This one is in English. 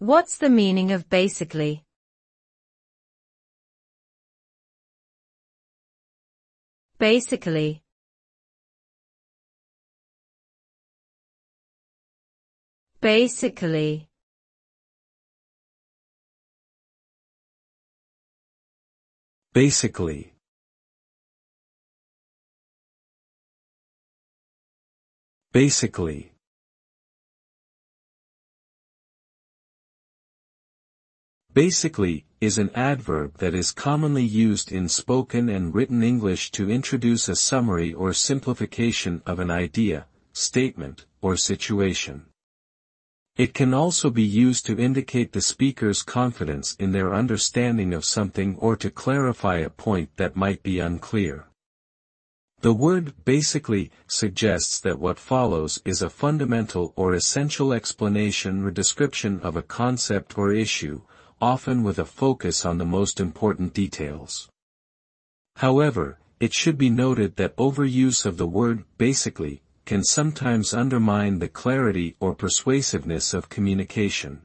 What's the meaning of basically? Basically. Basically. Basically. Basically. Basically, is an adverb that is commonly used in spoken and written English to introduce a summary or simplification of an idea, statement, or situation. It can also be used to indicate the speaker's confidence in their understanding of something or to clarify a point that might be unclear. The word basically suggests that what follows is a fundamental or essential explanation or description of a concept or issue, often with a focus on the most important details. However, it should be noted that overuse of the word basically can sometimes undermine the clarity or persuasiveness of communication.